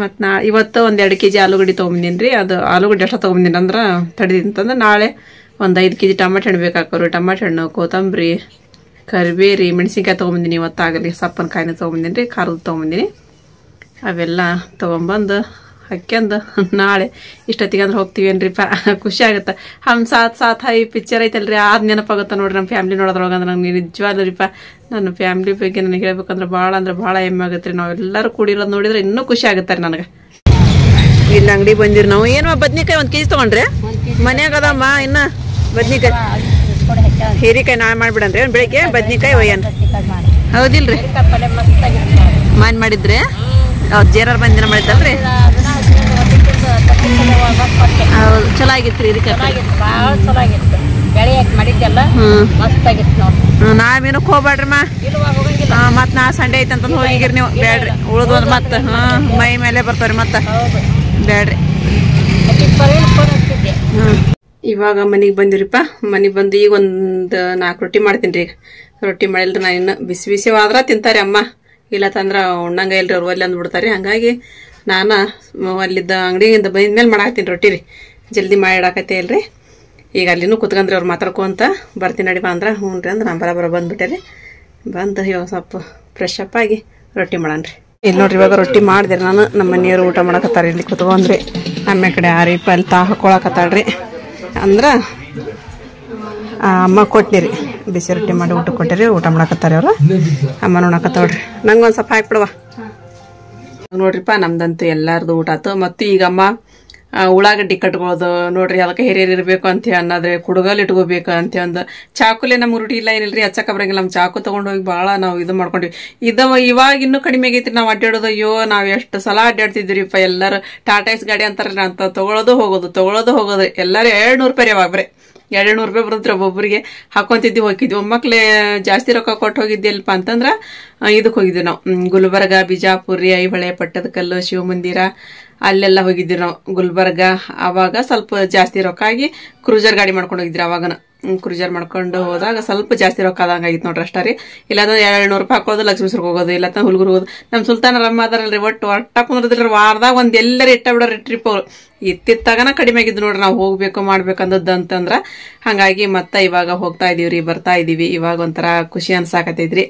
ಮತ್ತು ನಾ ಇವತ್ತು ಒಂದು ಎರಡು ಕೆ ಜಿ ಆಲೂಗಡ್ಡೆ ತೊಗೊಂಬಂದಿನಿ ರೀ ಅದು ಆಲೂಗಡ್ಡೆ ಎಷ್ಟು ತೊಗೊಂಬಂದಿನಿ ಅಂದ್ರೆ ತಡೆದಿಂತಂದ್ರೆ ನಾಳೆ ಒಂದು ಐದು ಕೆ ಜಿ ಟಮಾಟೆ ಹಣ್ಣು ಬೇಕಾಕೋರಿ ಟಮಾಟೆ ಹಣ್ಣು, ಕೊತ್ತಂಬರಿ, ಕರಿಬೇರಿ, ಮೆಣಸಿನ್ಕಾಯಿ ತೊಗೊಂಬಂದಿನಿ ಇವತ್ತಾಗಲಿ. ಸಪ್ಪನ ಕಾಯಿನ ತೊಗೊಂಬಂದಿನಿ ರೀ ಖಾರದ ತೊಗೊಂಬಂದಿನಿ. ಅವೆಲ್ಲ ತೊಗೊಂಬಂದು ಹಾಕ್ಯಂದು *laughs* ನಾಳೆ ಇಷ್ಟೊತ್ತಿಗೆ ಅಂದ್ರೆ ಹೋಗ್ತೀವೇನ್ರಿಪ್ಪ *laughs* ಖುಷಿ ಆಗುತ್ತೆ. ಹಮ್ ಸಾತ್ ಸಾತ್ ಹೈ ಪಿಕ್ಚರ್ ಐತಲ್ರಿ. ಆದ್ ನೆನಪಾಗುತ್ತೆ ನೋಡ್ರಿ ನಮ್ಮ ಫ್ಯಾಮಿಲಿ ನೋಡೋದ್ರೊಳಗೆ ಅಂದ್ರೆ ನಂಗೆ ನಿಜವಾಗ್ಲೂ ರೀಪ ನನ್ನ ಫ್ಯಾಮಿಲಿ ಬಗ್ಗೆ ನನಗೆ ಹೇಳ್ಬೇಕಂದ್ರೆ ಭಾಳ ಅಂದ್ರೆ ಭಾಳ ಹೆಮ್ಮೆ ಆಗುತ್ತೆ ರೀ. ನಾವೆಲ್ಲರೂ ಕೂಡಿರೋದು ನೋಡಿದ್ರೆ ಇನ್ನೂ ಖುಷಿ ಆಗುತ್ತೆ ರೀ ನನಗೆ. ಇಲ್ಲಿ ಅಂಗಡಿ ಬಂದಿರಿ ನಾವು. ಏನು ಬದ್ನಿಕಾಯಿ ಒಂದು ಕೆ ಜಿ ತೊಗೊಂಡ್ರಿ ಮನ್ಯಾಗ ಅದಮ್ಮ ಇನ್ನ? ಬದ್ನಿಕಾಯಿ. ಹೀರಿಕಾಯಿ ನಾಳೆ ಮಾಡ್ಬಿಡನ್ರಿ ಏನ್ ಬೆಳಿಗ್ಗೆ ಬದ್ನಿಕಾಯಿ ಒಯ್ಯನ್? ಹೌದಿಲ್ರಿ. ಮಾನ್ ಮಾಡಿದ್ರಿ? ಅವ್ರು ಜೇರಾರ್ ಬಂದಿನ ಮಾಡಿದ್ದಲ್ರಿ? ಹೌದು ಚಲೋ ಆಗಿತ್ತು ರೀ ಇದಕ್ಕೆ ಭಾಳ ಚೆನ್ನಾಗಿತ್ತು ಬೆಳೆ ಮಾಡಿದ್ದೆಲ್ಲ ಮಸ್ತ್ ಆಗಿತ್ತು ನೋಡಿ ಹ್ಮ್, ನಾವ್ ಏನಕ್ಕೆ ಹೋಗ್ಬೇಡ್ರಿ ಹೋಗಂಗಿಲ್ಲ. ಮತ್ ನಾ ಸಂಡೆ ಐತೆ ಅಂತ ಹೋಗಿರಿ ನೀವು. ಬೇಡ್ರಿ ಉಳ್ದು ಒಂದ್ ಮತ್ತ. ಹಾ ಮೈ ಮೇಲೆ ಬರ್ತಾವ್ರಿ ಮತ್ತ. ಬೇಡ್ರಿ ಇವಾಗ ಮನೆಗೆ ಬಂದಿರಿಪ್ಪ. ಮನೆಗೆ ಬಂದು ಈಗ ಒಂದು ನಾಲ್ಕು ರೊಟ್ಟಿ ಮಾಡ್ತೀನಿ ರೀ ರೊಟ್ಟಿ ಮಾಡಿಲ್ರಿ ನಾ ಇನ್ನು ಬಿಸಿ ಬಿಸಿ ಆದ್ರ ತಿಂತಾರೆ ಅಮ್ಮ. ಇಲ್ಲ ತಂದ್ರೆ ಉಣ್ಣಂಗ ಇಲ್ರಿ ಅವ್ರು ಒಲ್ಲೆ ಅಂದ್ಬಿಡ್ತಾರೆ ಹಾಗಾಗಿ ನಾನು ಅಲ್ಲಿದ್ದ ಅಂಗಡಿಯಿಂದ ಬಂದ್ಮೇಲೆ ಮಾಡಾಕತ್ತೀನಿ ರೊಟ್ಟಿ ರೀ. ಜಲ್ದಿ ಮಾಡಿ ಇಡಾಕತ್ತೆ ಇಲ್ರಿ ಈಗ ಅಲ್ಲಿನೂ ಕುತ್ಕೊಂಡ್ರಿ ಅವ್ರು ಮಾತಾಡ್ಕೊಂತ ಬರ್ತೀನಿ ನಡಿ ಬಾ ಅಂದ್ರೆ. ಹ್ಞೂ ರೀ ಅಂದ್ರೆ ನಾನು ಬರ ಬಂದ್ಬಿಟ್ಟೆ ರೀ. ಬಂದು ಇವಾಗ ಸ್ವಲ್ಪ ಫ್ರೆಶ್ ಅಪ್ ಆಗಿ ರೊಟ್ಟಿ ರೀ ಇಲ್ಲಿ ನೋಡ್ರಿ ಇವಾಗ ರೊಟ್ಟಿ ಮಾಡಿದೆ ನಾನು. ನಮ್ಮ ಮನೆಯವರು ಊಟ ಮಾಡಕತ್ತಾರೆ ಇಲ್ಲಿ ಕುತ್ಕೊಂಡ್ರಿ ಆಮೇಲೆ ಕಡೆ ಆ ರೀ ಪಲ್ ತಾ ಹಾಕೊಳಕತ್ತಾಳ್ರಿ ಅಂದ್ರೆ ಅಮ್ಮ ಕೊಟ್ಟಿರಿ ಬಿಸಿ ರೊಟ್ಟಿ ಮಾಡಿ ಊಟ ಕೊಟ್ಟಿರಿ ಊಟ ಮಾಡಕತ್ತಾರೆ ಅವರು ಅಮ್ಮ ನೋಡಕತ್ತಾಳ್ರಿ ನಂಗೆ ಒಂದು ಸ್ವಲ್ಪ ಹಾಕ್ಬಿಡವ ನೋಡ್ರಿಪ್ಪ ನಮ್ದಂತೂ ಎಲ್ಲಾರ್ದು ಊಟ ಆತು. ಮತ್ತು ಈಗ ಅಮ್ಮ ಆ, ಉಳ್ಳಾಗಡ್ಡಿ ಕಟ್ಕೊಳ್ಳೋದು ನೋಡ್ರಿ ಅದಕ್ಕೆ ಹಿರಿಯರ್ ಇರಬೇಕು ಅಂತ ಅನ್ನೋದ್ರೆ ಕುಡುಗಲ್ ಇಟ್ಕೋಬೇಕು ಅಂತ ಒಂದು ಚಾಕುಲೆ ನಮ್ಗೆ ರೂಢಿ ಇಲ್ಲ ಏನಿಲ್ರಿ ಹಚ್ಚಕ್ಕೆ ಬರಂಗಿಲ್ಲ. ನಮ್ಮ ಚಾಕು ತಗೊಂಡೋಗಿ ಭಾಳ ನಾವು ಇದು ಮಾಡ್ಕೊಂಡ್ವಿ. ಇದ ಇವಾಗ ಇನ್ನೂ ಕಡಿಮೆ ಆಗೈತ್ರಿ ನಾವು ಅಡ್ಡಾಡೋದು ಅಯ್ಯೋ ನಾವು ಎಷ್ಟು ಸಲ ಅಡ್ಡಾಡ್ತಿದ್ದೀವಿಪ್ಪ ಎಲ್ಲರೂ. ಟಾಟಾಸ್ ಗಾಡಿ ಅಂತಾರಲ್ಲ ಅಂತ ತಗೊಳ್ಳೋದು ಹೋಗೋದು ತಗೊಳ್ಳೋದು ಹೋಗೋದು. ಎಲ್ಲರೂ ಎರಡು ನೂರು ರೂಪಾಯಿ ಅವಾಗ ಎರಡು ನೂರು ರೂಪಾಯಿ ಬರುತ್ತೆ ಒಬ್ಬೊಬ್ಬರಿಗೆ ಹಾಕೊಂತಿದ್ವಿ, ಹೋಗಿದ್ವಿ. ಒಮ್ಮಕ್ಲೆ ಜಾಸ್ತಿ ರೊಕ್ಕ ಕೊಟ್ಟು ಹೋಗಿದ್ದಿಲ್ಲಪ್ಪ ಅಂತಂದ್ರ ಇದಕ್ಕೆ ಹೋಗಿದ್ವಿ ನಾವು. ಗುಲ್ಬರ್ಗ, ಬಿಜಾಪುರಿ, ಐಹೊಳೆ ಪಟ್ಟದಕಲ್ಲು ಶಿವಮಂದಿರ, ಅಲ್ಲೆಲ್ಲ ಹೋಗಿದ್ವಿ ನಾವು ಗುಲ್ಬರ್ಗ. ಆವಾಗ ಸ್ವಲ್ಪ ಜಾಸ್ತಿ ರೊಕ್ಕ ಆಗಿ ಕ್ರೂಜರ್ ಗಾಡಿ ಮಾಡ್ಕೊಂಡು ಹೋಗಿದ್ರಿ ಅವಾಗನ ಕ್ರೂಸರ್ ಮಾಡ್ಕೊಂಡು ಹೋದಾಗ ಸ್ವಲ್ಪ ಜಾಸ್ತಿ ರೊಕ್ಕ ಆದಂಗ ಆಗಿತ್ತು ನೋಡ್ರಿ ಅಷ್ಟೇ ರೀ. ಇಲ್ಲಾಂದ್ರೆ ಎರಡು ನೂರು ರೂಪಾಯಿ ಹಾಕೋದು ಲಕ್ಷ್ಮೀಶ್ವರ್ಗೆ ಹೋಗೋದು ಇಲ್ಲ ಹುಲ್ಗುರು ಹೋಗೋದು. ನಮ್ಮ ಸುಲ್ತಾನ ರಮ್ಮ ಅದಾರಲ್ರಿ, ಒಟ್ಟು ಒಟ್ಟ ಕುಂದ್ರದ್ರಿ ವಾರದಾಗ ಒಂದು ಎಲ್ಲರ ಇಟ್ಟ ಬಿಡೋರಿ ಟ್ರಿಪ್ ಇತ್ತಿತ್ತಾಗನ ಕಡಿಮೆ ಆಗಿದ್ದು ನೋಡ್ರಿ, ನಾವು ಹೋಗ್ಬೇಕು, ಮಾಡ್ಬೇಕಂದದ್ದು ಅಂತಂದ್ರ. ಹಾಗಾಗಿ ಮತ್ತೆ ಇವಾಗ ಹೋಗ್ತಾ ಇದೀವ್ರಿ, ಬರ್ತಾ ಇದೀವಿ. ಇವಾಗ ಒಂಥರ ಖುಷಿ ಅನ್ಸಾಕತೈತ್ರಿ.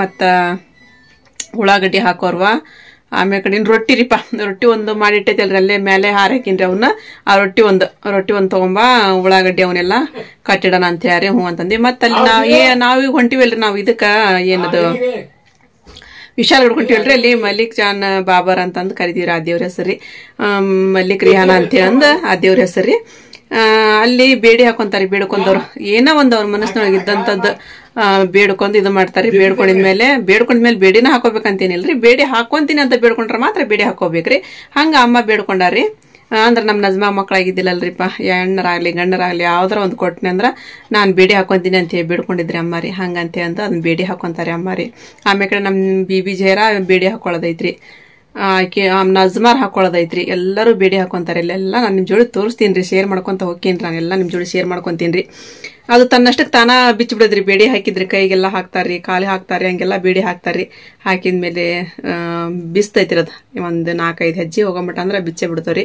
ಮತ್ತ ಉಳ್ಳಾಗಡ್ಡಿ ಹಾಕೋರ್ವ. ಆಮೇಲೆ ಕಡೆ ರೊಟ್ಟಿ ರೀಪ. ರೊಟ್ಟಿ ಒಂದು ಮಾಡಿಟ್ಟೈತಲ್ರಿ ಅಲ್ಲೇ ಮೇಲೆ ಹಾರಾಕಿನ್ರಿ ಅವನ್ನ ಆ ರೊಟ್ಟಿ ಒಂದು ರೊಟ್ಟಿ ಒಂದು ತಗೊಂಬ ಉಳ್ಳಾಗಡ್ಡಿ ಅವನ್ನೆಲ್ಲ ಕಟ್ಟಿಡೋಣ ಅಂತ ಯಾರೇ ಹ್ಞೂ ಅಂತಂದಿ. ಮತ್ತೆ ಅಲ್ಲಿ ನಾವು ಏ ನಾವೀಗ ಹೊಂಟಿವಲ್ರಿ ನಾವು ಇದಕ್ಕ ಏನದು? ವಿಶಾಲ್ ಹಿಡ್ಕೊಂತೀವಲ್ರಿ ಅಲ್ಲಿ ಮಲ್ಲಿಕ್ ಜಾನ್ ಬಾಬರ್ ಅಂತಂದು ಕರಿದೀವ್ರಿ ಆ ದೇವ್ರ ಹೆಸರಿ ಮಲ್ಲಿಕ್ ರಿಹಾನ ಅಂತ ಅಂದ ಆ ದೇವ್ರ ಹೆಸರಿ ಅಲ್ಲಿ ಬೇಡಿ ಹಾಕೊಂತಾರೆ ಬೇಡ್ಕೊಂಡವ್ರು. ಏನೋ ಒಂದು ಅವ್ರ ಮನಸ್ಸಿನೊಳಗೆ ಇದ್ದಂಥದ್ದು ಬೇಡ್ಕೊಂಡು ಇದು ಮಾಡ್ತಾರೆ ಬೇಡ್ಕೊಂಡಿದ್ಮೇಲೆ ಬೇಡ್ಕೊಂಡ್ಮೇಲೆ ಬೇಡಿನ ಹಾಕೋಬೇಕಂತೇನಿಲ್ರಿ. ಬೇಡಿ ಹಾಕೊಂತೀನಿ ಅಂತ ಬೇಡ್ಕೊಂಡ್ರೆ ಮಾತ್ರ ಬೇಡಿ ಹಾಕೋಬೇಕ್ರಿ. ಹಂಗ ಅಮ್ಮ ಬೇಡ್ಕೊಂಡಾರಿ ಅಂದ್ರೆ ನಮ್ಮ ನಜ್ಮಾ ಮಕ್ಕಳಾಗಿದ್ದಿಲ್ಲಲ್ರಿಪ್ಪ ಹೆಣ್ಣರಾಗ್ಲಿ ಗಂಡರಾಗ್ಲಿ ಯಾವ್ದಾರ ಒಂದು ಕೊಟ್ಟನೆ ಅಂದ್ರೆ ನಾನು ಬೇಡಿ ಹಾಕೊಂತೀನಿ ಅಂತ ಹೇಳಿ ಬೇಡ್ಕೊಂಡಿದ್ರಿ ಅಮ್ಮಾರಿ. ಹಂಗಂತೆ ಅಂತ ಅದನ್ನ ಬೇಡಿ ಹಾಕೊಂತಾರೆ ಅಮ್ಮಾರಿ. ಆಮೇಲೆ ನಮ್ಮ ಬಿ ಬಿ ಜೇರ ಬೇಡಿ ಹಾಕೊಳ್ಳೋದೈತ್ರಿ ಆಕೆ ನಜ್ಮಾರ್ ಹಾಕೊಳ್ಳೋದೈತ್ರಿ ಎಲ್ಲರೂ ಬೇಡಿ ಹಾಕೊಂತಾರೆ. ಇಲ್ಲೆಲ್ಲ ನಾನು ನಿಮ್ಮ ಜೋಡಿ ತೋರಿಸ್ತೀನಿ ರೀ ಶೇರ್ ಮಾಡ್ಕೊತ ಹೋಗ್ತೀನಿ ನಾನು ಎಲ್ಲ ನಿಮ್ಮ ಜೋಡಿ ಶೇರ್ ಮಾಡ್ಕೊತೀನಿ ರೀ ಅದು ತನ್ನಷ್ಟಕ್ಕೆ ತಾನ ಬಿಚ್ಚಿ ಬಿಡೋದ್ರಿ ಬೇಡಿ ಹಾಕಿದ್ರಿ ಕೈಗೆಲ್ಲ ಹಾಕ್ತಾರ್ರಿ, ಕಾಲಿ ಹಾಕ್ತಾರೆ ಹಂಗೆಲ್ಲ ಬೇಡಿ ಹಾಕ್ತಾರ್ರಿ. ಹಾಕಿದ್ಮೇಲೆ ಮೇಲೆ ಒಂದು ನಾಲ್ಕೈದು ಹೆಜ್ಜೆ ಹೋಗೋಮಟ್ಟ ಅಂದ್ರೆ ಬಿಚ್ಚೆ ಬಿಡ್ತಾವ್ರಿ.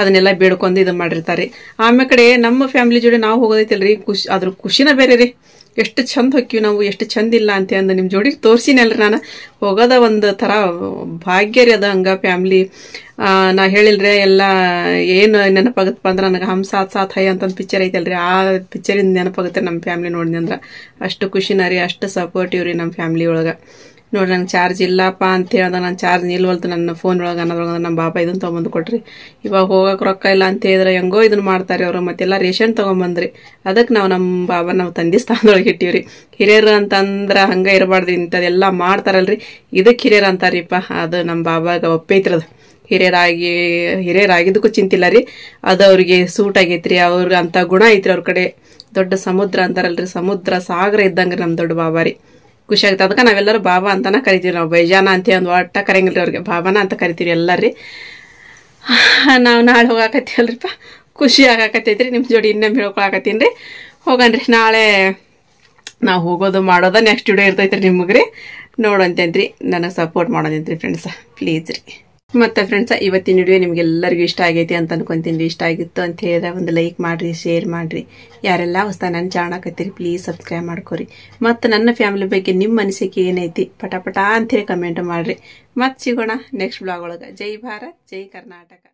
ಅದನ್ನೆಲ್ಲ ಬೇಡ್ಕೊಂಡು ಇದು ಮಾಡಿರ್ತಾರೆ. ಆಮೇಲೆ ಕಡೆ ನಮ್ಮ ಫ್ಯಾಮಿಲಿ ಜೋಡಿ ನಾವು ಹೋಗೋದೈತಲ್ರಿ. ಖುಷಿ ಅದ್ರ ಖುಷಿನ ಬೇರೆ ರೀ ಎಷ್ಟು ಚಂದ ಹೊಕ್ಕಿವಿ ನಾವು, ಎಷ್ಟು ಚಂದ ಇಲ್ಲ ಅಂತ ಅಂದ ನಿಮ್ಮ ಜೋಡಿಗೆ ತೋರಿಸಿನಲ್ರಿ ನಾನು. ಹೋಗೋದ ಒಂದು ಥರ ಭಾಗ್ಯ ರೀ ಅದ ಹಂಗೆ ಫ್ಯಾಮ್ಲಿ. ನಾ ಹೇಳಿಲ್ರಿ, ಎಲ್ಲ ಏನು ನೆನಪಾಗತ್ತಪ್ಪ ಅಂದ್ರೆ ನನಗೆ ಹಮ್ ಸಾತ್ ಸಾತ್ ಹೈ ಅಂತಂದು ಪಿಕ್ಚರ್ ಐತಲ್ರಿ. ಆ ಪಿಕ್ಚರಿಂದ ನೆನಪಾಗುತ್ತೆ ನಮ್ಮ ಫ್ಯಾಮ್ಲಿ ನೋಡಿದ್ನಿ ಅಂದ್ರೆ. ಅಷ್ಟು ಖುಷಿನ ರೀ, ಅಷ್ಟು ಸಪೋರ್ಟಿವ್ ರೀ ನಮ್ಮ ಫ್ಯಾಮ್ಲಿ ಒಳಗೆ. ನೋಡ್ರಿ, ನಂಗೆ ಚಾರ್ಜ್ ಇಲ್ಲಪ್ಪ ಅಂತ ಹೇಳ್ದ ನಾನು ಚಾರ್ಜ್ ನಿಲ್ವಲ್ತು, ನನ್ನ ಫೋನ್ ಒಳಗೆ, ಅನ್ನೋದ್ರೊಳಗೆ ನಮ್ಮ ಬಾಬಾ ಇದನ್ನು ತೊಗೊಂಬಂದು ಕೊಟ್ರಿ. ಇವಾಗ ಹೋಗಕ್ಕೆ ರೊಕ್ಕ ಇಲ್ಲ ಅಂತ ಹೇಳಿದ್ರೆ ಹೆಂಗೋ ಇದನ್ನು ಮಾಡ್ತಾರೆ ಅವರು, ಮತ್ತೆಲ್ಲ ರೇಷನ್ ತೊಗೊಂಬಂದ್ರಿ. ಅದಕ್ಕೆ ನಾವು ನಮ್ಮ ಬಾಬಾ ನಾವು ತಂದೆ ಸ್ಥಾನದೊಳಗೆ ಇಟ್ಟಿವ್ರಿ. ಹಿರಿಯರು ಅಂತಂದ್ರೆ ಹಂಗೆ ಇರಬಾರ್ದು, ಇಂಥದೆಲ್ಲ ಮಾಡ್ತಾರಲ್ರಿ. ಇದಕ್ಕೆ ಹಿರಿಯರು ಅಂತಾರಿಪ್ಪ, ಅದು ನಮ್ಮ ಬಾಬಾಗ ಒಪ್ಪೈತ್ರದು. ಹಿರಿಯರಾಗಿ, ಹಿರಿಯರಾಗಿದ್ದಕ್ಕೂ ಚಿಂತಿಲ್ಲ ರೀ. ಅದು ಅವ್ರಿಗೆ ಸೂಟ್ ಆಗೈತ್ರಿ ಅವ್ರಿಗೆ ಅಂತ ಗುಣ ಐತ್ರಿ ಅವ್ರ ಕಡೆ. ದೊಡ್ಡ ಸಮುದ್ರ ಅಂತಾರಲ್ರಿ, ಸಮುದ್ರ ಸಾಗರ ಇದ್ದಂಗೆ ನಮ್ಮ ದೊಡ್ಡ ಬಾಬಾ ರೀ. ಖುಷಿ ಆಗುತ್ತೆ ಅದಕ್ಕೆ ನಾವೆಲ್ಲರೂ ಬಾಬಾ ಅಂತಾನೆ ಕರಿತೀವಿ ನಾವು ಬೈಜಾನ ಅಂತ ಒಂದು ಒಟ್ಟ ಕರೆಯಂಗಿಲ್ಲ ಅವ್ರಿಗೆ. ಬಾಬಾನ ಅಂತ ಕರಿತೀವಿ ಎಲ್ಲರಿ ನಾವು ನಾಳೆ ಹೋಗಾಕತ್ತೀವಲ್ರಿಪ್ಪ. ಖುಷಿ ಆಗಾಕತ್ತೈತ್ರಿ. ನಿಮ್ಮ ಜೋಡಿ ಇನ್ನೊಮ್ಮೆ ಹೇಳ್ಕೊಳಕತ್ತೀನಿ ರೀ ಹೋಗನ್ರಿ ನಾಳೆ ನಾವು ಹೋಗೋದು ಮಾಡೋದ ನೆಕ್ಸ್ಟ್ ವಿಡಿಯೋ ಇರ್ತೈತ್ರಿ ನಿಮಗೆ ರೀ ನೋಡಂತೇನ್ರಿ. ನನಗೆ ಸಪೋರ್ಟ್ ಮಾಡೋದಂತ್ರಿ ಫ್ರೆಂಡ್ಸ ಪ್ಲೀಸ್ ರೀ. ಮತ್ತೆ ಫ್ರೆಂಡ್ಸ್ ಇವತ್ತಿನ ವಿಡಿಯೋ ನಿಮ್ಗೆಲ್ಲರಿಗೂ ಇಷ್ಟ ಆಗೈತಿ ಅಂತ ಅನ್ಕೊಂತೀನಿ. ಇಷ್ಟ ಆಗಿತ್ತು ಅಂತ ಹೇಳಿದ್ರೆ ಒಂದು ಲೈಕ್ ಮಾಡಿರಿ ಶೇರ್ ಮಾಡಿರಿ. ಯಾರೆಲ್ಲ ಹೊಸ ನನ್ನ ಚಾಣಕತ್ತೀರಿ ಪ್ಲೀಸ್ ಸಬ್ಸ್ಕ್ರೈಬ್ ಮಾಡ್ಕೊರಿ. ಮತ್ತು ನನ್ನ ಫ್ಯಾಮಿಲಿ ಬಗ್ಗೆ ನಿಮ್ಮ ಅನಿಸಿಕೆ ಏನೈತಿ ಪಟ ಪಟ ಅಂತೇಳಿ ಕಮೆಂಟ್ ಮಾಡಿರಿ. ಮತ್ತೆ ಸಿಗೋಣ ನೆಕ್ಸ್ಟ್ ಬ್ಲಾಗ್ ಒಳಗೆ. ಜೈ ಭಾರತ್, ಜೈ ಕರ್ನಾಟಕ.